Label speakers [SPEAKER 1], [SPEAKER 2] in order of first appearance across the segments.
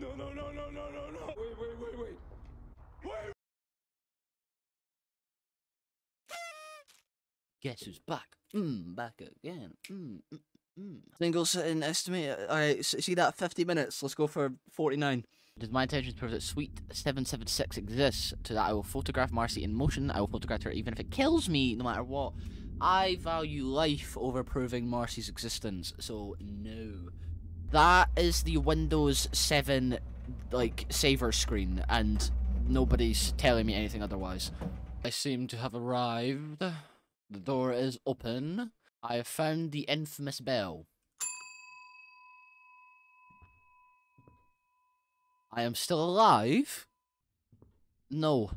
[SPEAKER 1] No, no, no, no, no, no, no. Wait, wait, wait, wait. Wait.
[SPEAKER 2] Guess who's back? Mmm, back again. Mmm, mm, mm. Single sitting estimate. Alright, see that 50 minutes? Let's go for 49. It is my intention to prove that Suite 776 exists. To that, I will photograph Marcy in motion. I will photograph her even if it kills me, no matter what. I value life over proving Marcy's existence, so no. That is the Windows 7 like saver screen, and nobody's telling me anything otherwise. I seem to have arrived. The door is open. I have found the infamous bell. I am still alive? No.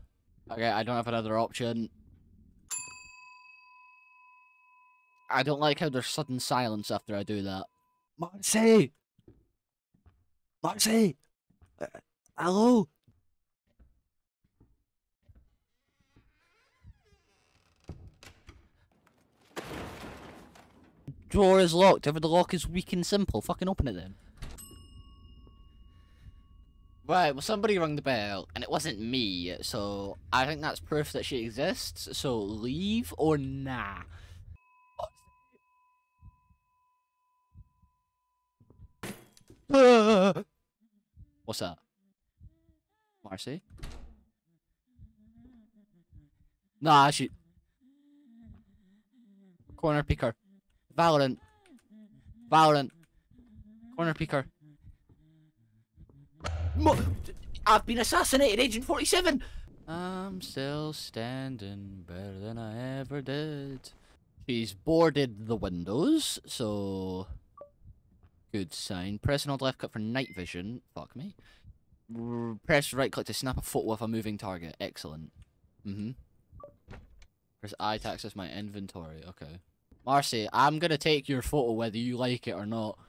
[SPEAKER 2] Okay, I don't have another option. I don't like how there's sudden silence after I do that. Marcy! Marcy! Uh, hello? Door is locked. If the lock is weak and simple, fucking open it then. Right, well somebody rang the bell, and it wasn't me, so I think that's proof that she exists, so leave or nah. What's that? Marcy? Nah, she... Corner picker. Valorant. Valorant. Corner picker. Mo I've been assassinated, Agent 47! I'm still standing better than I ever did. She's boarded the windows, so... Good sign. Press and hold left click for night vision. Fuck me. R press right click to snap a photo of a moving target. Excellent. Mm-hmm. Press I to access my inventory. Okay. Marcy, I'm gonna take your photo whether you like it or not.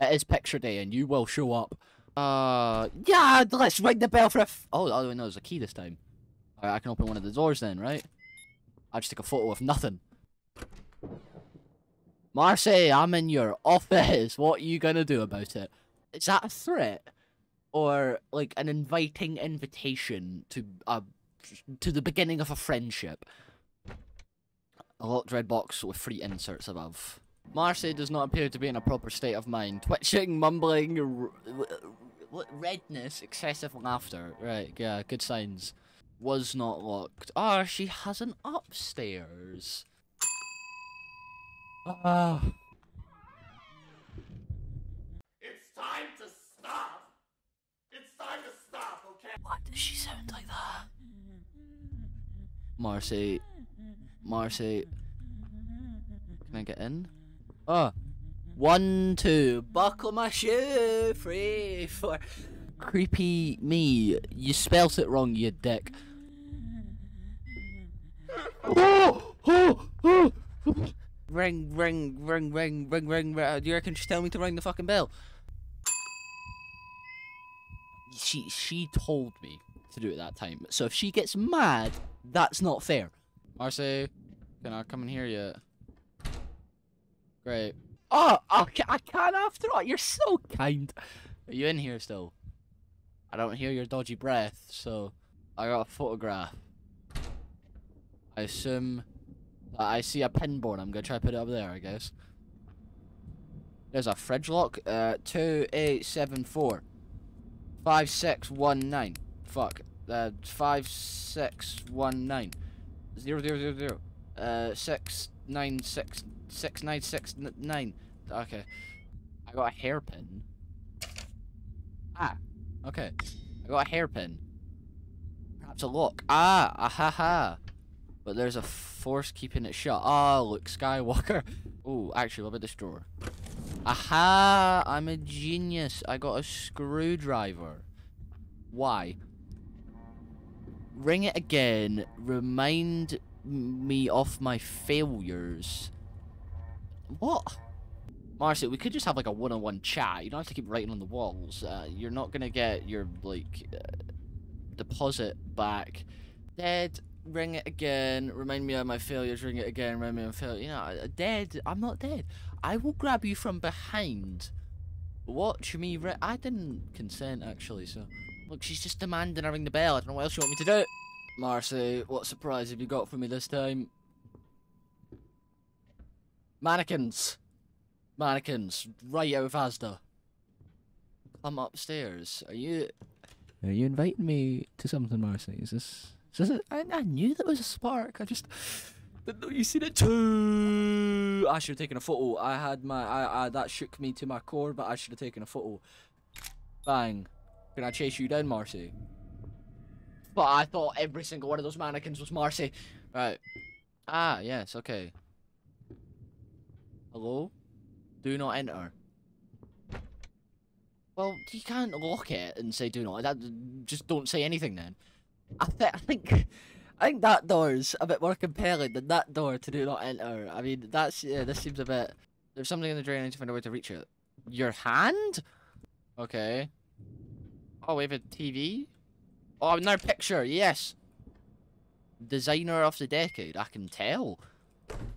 [SPEAKER 2] It is picture day and you will show up. Uh, yeah, let's ring the bell for a Oh, oh, no, there's a key this time. Alright, I can open one of the doors then, right? I just take a photo of nothing. Marcy, I'm in your office. What are you gonna do about it? Is that a threat? Or, like, an inviting invitation to, uh, to the beginning of a friendship? A locked red box with three inserts above. Marcy does not appear to be in a proper state of mind. Twitching, mumbling, redness, excessive laughter. Right, yeah, good signs. Was not locked. Ah, oh, she has an upstairs. Ah.
[SPEAKER 1] It's time to stop. It's time to stop, okay?
[SPEAKER 2] Why does she sound like that? Marcy. Marcy. Can I get in? Oh. One, two. Buckle my shoe. Three, four. Creepy me. You spelt it wrong, you dick. Oh! Oh! Oh! Ring, ring, ring, ring, ring, ring, ring. Do you reckon she's telling me to ring the fucking bell? She she told me to do it that time. So if she gets mad, that's not fair. Marcy, can I come in here yet? Great. Oh, I can after all. You're so kind. Are you in here still? I don't hear your dodgy breath, so I got a photograph. I assume I see a pinboard. I'm gonna try to put it up there, I guess. There's a fridge lock. Uh, two eight seven four, five six one nine. Fuck. Uh, five six one nine, zero zero zero zero. Uh, six nine six six nine six nine. Okay. I got a hairpin. Ah. Okay. I got a hairpin. Perhaps a lock. Ah. Ah ha ha. But there's a force keeping it shut. Ah, oh, look, Skywalker. Oh, actually, what about this drawer? Aha! I'm a genius. I got a screwdriver. Why? Ring it again. Remind me of my failures. What? Marcy, we could just have like a one-on-one -on -one chat. You don't have to keep writing on the walls. Uh, you're not gonna get your like uh, deposit back. Dead ring it again, remind me of my failures, ring it again, remind me of my failure. You know, dead. I'm not dead. I will grab you from behind, watch me I didn't consent actually, so look, she's just demanding I ring the bell. I don't know what else you want me to do. Marcy, what surprise have you got for me this time? Mannequins. Mannequins. Right out of Asda. Come upstairs. Are you Are you inviting me to something, Marcy? Is this a, I, I knew that was a spark. I just you seen it too. I should have taken a photo. I had my I, I that shook me to my core, but I should have taken a photo. Bang. Can I chase you down, Marcy? But I thought every single one of those mannequins was Marcy. Right. Ah, yes, okay. Hello? Do not enter. Well, you can't lock it and say do not. That just don't say anything then. I, th- I think I think that door's a bit more compelling than that door to do not enter. I mean, that's yeah. This seems a bit. There's something in the drain. I need to find a way to reach it. Your hand? Okay. Oh, we have a TV. Oh, another picture. Yes. Designer of the decade. I can tell.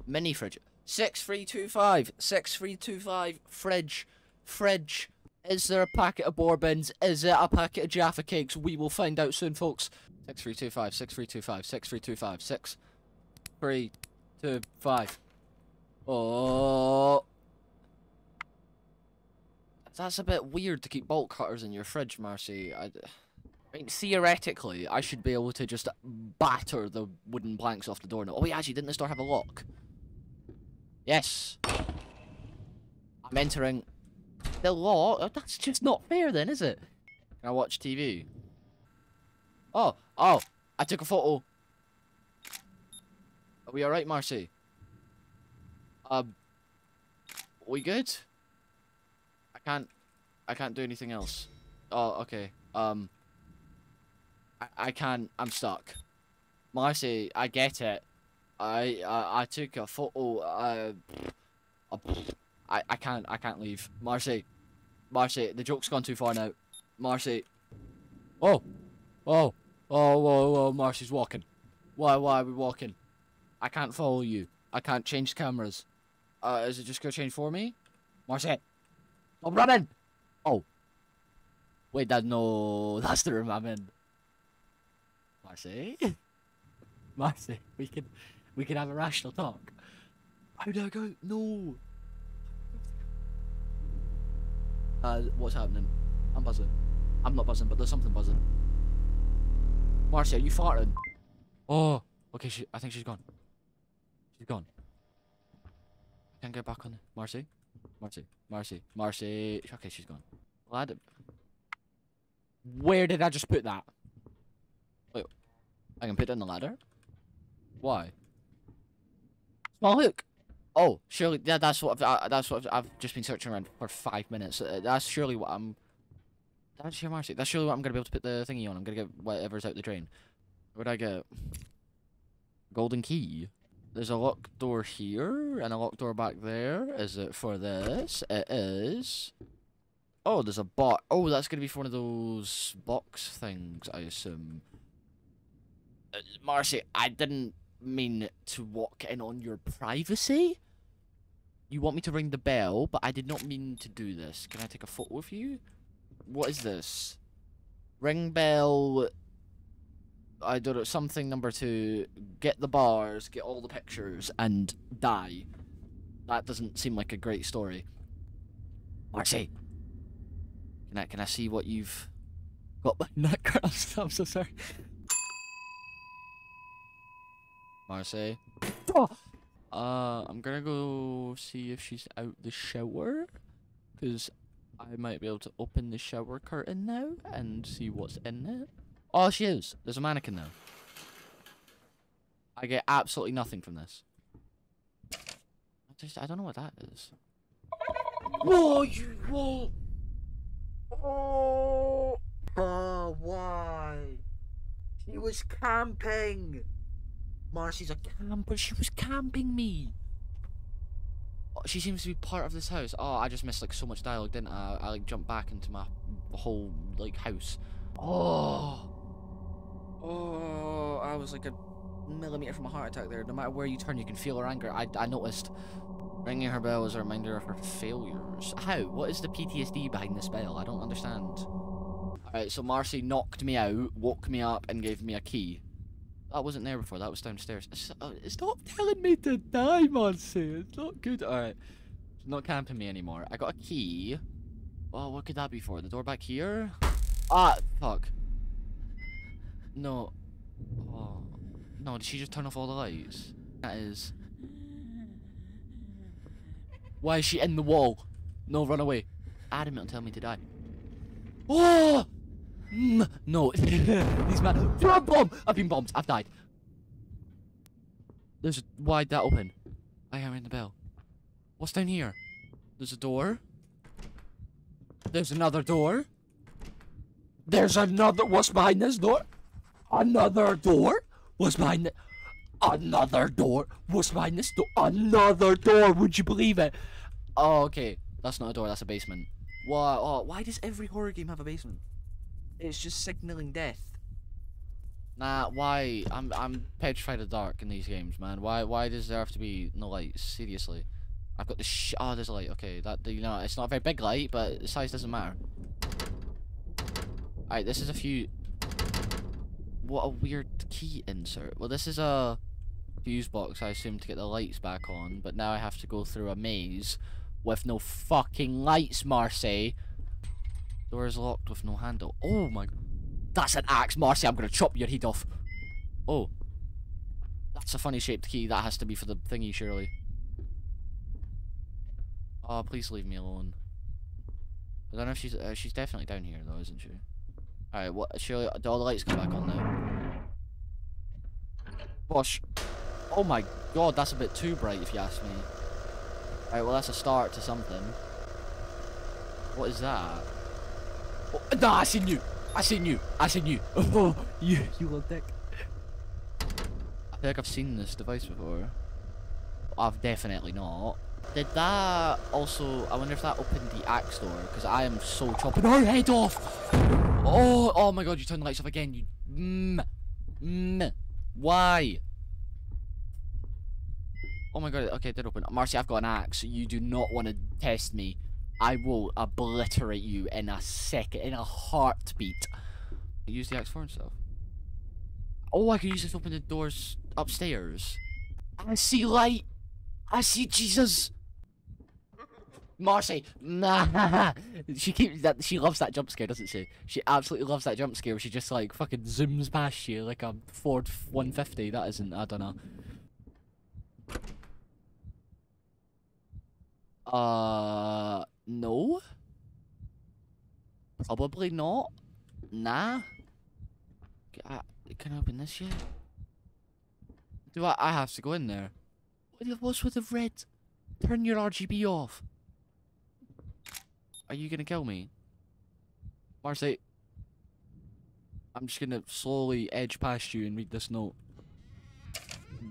[SPEAKER 2] Mini fridge. Six three two five. Six three two five. Fridge. Fridge. Is there a packet of bourbons? Is it a packet of Jaffa cakes? We will find out soon, folks. Six three two five. Six three two five. Six three two five. Six three two five. Oh. That's a bit weird to keep bolt cutters in your fridge, Marcy. I, I mean, theoretically, I should be able to just batter the wooden planks off the door now. Oh, wait, actually, didn't this door have a lock? Yes. I'm entering. The lock? Oh, that's just not fair then, is it? Can I watch TV? Oh, oh, I took a photo. Are we alright, Marcy? Um, we good? I can't, I can't do anything else. Oh, okay. Um, I, I can't, I'm stuck. Marcy, I get it. I, I, I took a photo, uh, I, I can't, I can't leave. Marcy, Marcy, the joke's gone too far now. Marcy. Oh, oh, oh, whoa, whoa, Marcy's walking. Why, why are we walking? I can't follow you. I can't change cameras. Uh, is it just gonna change for me? Marcy, I'm running. Oh. Wait, that no, that's the room I'm in. Marcy, Marcy, we can, we can have a rational talk. How do I go? No. Uh, what's happening? I'm buzzing. I'm not buzzing, but there's something buzzing. Marcy, are you farting? Oh, okay. She, I think she's gone. She's gone. Can't get back on. Marcy, Marcy, Marcy, Marcy. Okay, she's gone. Glad. Where did I just put that? Wait, I can put it on the ladder. Why? Small hook. Oh, surely yeah, that's what I've, uh, that's what I've, I've just been searching around for five minutes. Uh, that's surely what I'm. That's your Marcy. That's surely what I'm gonna be able to put the thingy on. I'm gonna get whatever's out the drain. What would I get? Golden key. There's a locked door here and a locked door back there. Is it for this? It is. Oh, there's a bot. Oh, that's gonna be for one of those box things, I assume. Uh, Marcy, I didn't mean to walk in on your privacy. You want me to ring the bell, but I did not mean to do this. Can I take a photo of you? What is this? Ring bell. I don't know, something number two. Get the bars, get all the pictures, and die. That doesn't seem like a great story. Marcy! Can I, can I see what you've got behind that? I'm so sorry. Marcy. Oh! Uh, I'm gonna go see if she's out the shower. Because I might be able to open the shower curtain now and see what's in it. Oh, she is. There's a mannequin now. I get absolutely nothing from this. I just, I don't know what that is. Whoa, you, whoa! Oh, oh, why? She was camping! Marcy's a camper. She was camping me. She seems to be part of this house. Oh, I just missed like so much dialogue, didn't I? I like jumped back into my whole like house. Oh, oh, I was like a millimeter from a heart attack there. No matter where you turn, you can feel her anger. I I noticed. Ringing her bell was a reminder of her failures. How? What is the PTSD behind this bell? I don't understand. Alright, so Marcy knocked me out, woke me up, and gave me a key. That wasn't there before, that was downstairs. Uh, Stop telling me to die, Marcy. It's not good. Alright. She's not camping me anymore. I got a key. Oh, what could that be for? The door back here? Ah, fuck. No. Oh. No, did she just turn off all the lights? That is. Why is she in the wall? No, run away. Adamant tell me to die. Oh! Mm, no. These men. Throw a bomb! I've been bombed. I've died. There's a... Why'd that open? I am in the bell. What's down here? There's a door. There's another door. There's another. What's behind this door? Another door. What's behind it? Another door. What's behind this door? Another door. Would you believe it? Oh, okay. That's not a door. That's a basement. Why? Oh, why does every horror game have a basement? It's just signaling death. Nah, why? I'm I'm petrified of dark in these games, man. Why why does there have to be no light? Seriously. I've got the sh- oh, there's a light. Okay, that you know, it's not a very big light, but the size doesn't matter. Alright, this is a few. What a weird key insert. Well, this is a fuse box, I assume, to get the lights back on, but now I have to go through a maze with no fucking lights, Marcy. Door is locked with no handle. Oh my. That's an axe, Marcy. I'm gonna chop your head off. Oh. That's a funny shaped key. That has to be for the thingy, surely. Oh, please leave me alone. I don't know if she's uh, she's definitely down here though, isn't she? All right, what? Surely do all the lights come back on now? Gosh. Oh my god, that's a bit too bright if you ask me. All right, well that's a start to something. What is that? Oh, nah, I seen you. I seen you. I seen you. Oh, you, you little dick. I feel like I've seen this device before. I've definitely not. Did that also? I wonder if that opened the axe door because I am so chopping her head off. Oh, oh my god! You turned the lights off again. You, mm, mm, why? Oh my god! Okay, it did open. Marcy, I've got an axe. You do not want to test me. I will obliterate you in a second, in a heartbeat. Use the axe for and stuff. Oh, I can use this to open the doors upstairs. I see light. I see Jesus. Marcy, nah. she keeps that. She loves that jump scare, doesn't she? She absolutely loves that jump scare. Where she just like fucking zooms past you like a Ford 150. That isn't. I don't know. Uh, no. Probably not. Nah. I, can I open this yet? Do I? I have to go in there. What- What's with the red? Turn your RGB off. Are you gonna kill me? Marcy. I'm just gonna slowly edge past you and read this note.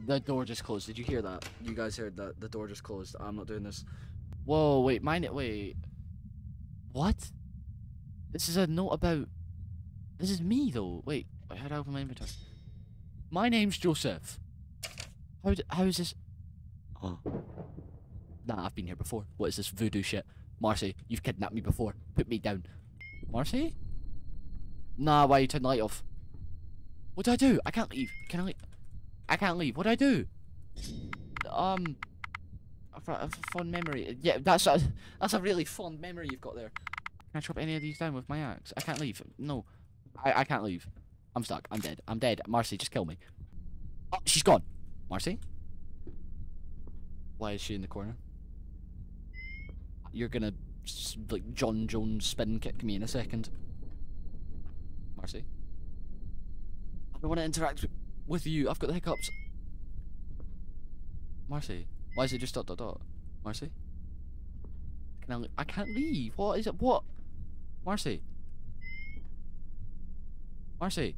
[SPEAKER 2] The door just closed. Did you hear that? You guys heard that? The door just closed. I'm not doing this. Whoa, wait, mine. Wait. What? This is a note about. This is me though. Wait, I had open my inventory? My name's Joseph. How d- how is this? Oh. Nah, I've been here before. What is this voodoo shit? Marcy, you've kidnapped me before. Put me down. Marcy? Nah, why you turn the light off? What do I do? I can't leave. Can I leave? I can't leave. What do I do? Um, a, fond memory. Yeah, that's a, that's a really fond memory you've got there. Can I chop any of these down with my axe? I can't leave. No, I, I can't leave. I'm stuck. I'm dead. I'm dead. Marcy, just kill me. Oh, she's gone. Marcy? Why is she in the corner? You're gonna like Jon Jones spin kick me in a second. Marcy? I don't want to interact with, you. I've got the hiccups. Marcy? Why is it just dot dot dot? Marcy? Can I, I can't leave. What is it? What? Marcy? Marcy?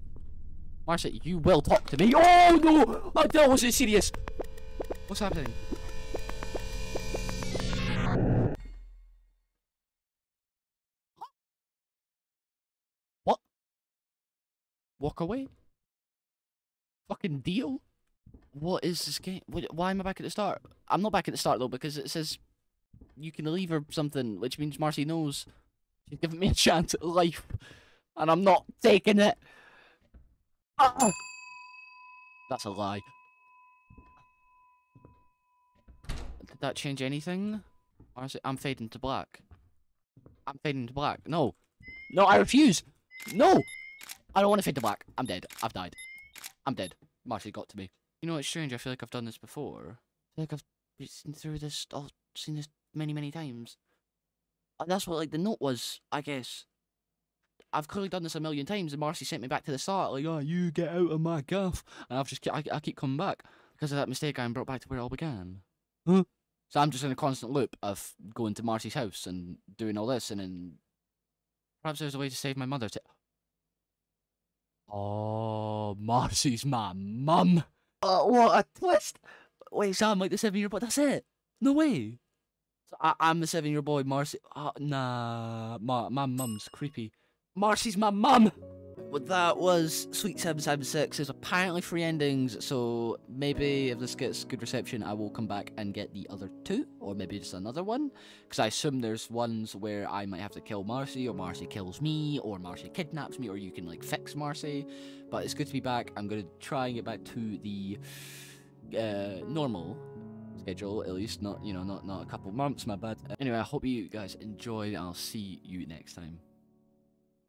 [SPEAKER 2] Marcy, you will talk to me. Oh no! That wasn't serious. What's happening? What? Walk away? Fucking deal? What is this game? Why am I back at the start? I'm not back at the start though because it says you can leave or something, which means Marcy knows she's giving me a chance at life, and I'm not taking it. Ah! That's a lie. Did that change anything? Marcy, I'm fading to black. I'm fading to black. No, no, I refuse. No, I don't want to fade to black. I'm dead. I've died. I'm dead. Marcy got to me. You know, it's strange. I feel like I've done this before. I feel like I've been through this, all seen this many, many times. And that's what like the note was, I guess. I've clearly done this a million times, and Marcy sent me back to the start, like, "Oh, you get out of my gaff," and I've just, I, I keep coming back because of that mistake. I'm brought back to where it all began. Huh? So I'm just in a constant loop of going to Marcy's house and doing all this, and then perhaps there's a way to save my mother. To oh, Marcy's my mum. Oh, what a twist! Wait, so I'm like the seven-year boy. That's it. No way. I, I'm the seven-year old boy. Marcy. Uh, nah, my my mum's creepy. Marcy's my mum. Well, that was Suite 776. There's apparently three endings, so maybe if this gets good reception, I will come back and get the other two, or maybe just another one. Because I assume there's ones where I might have to kill Marcy, or Marcy kills me, or Marcy kidnaps me, or you can like fix Marcy. But it's good to be back. I'm gonna try and get back to the uh, normal schedule, at least not you know not not a couple months. My bad. Anyway, I hope you guys enjoy. and I'll see you next time.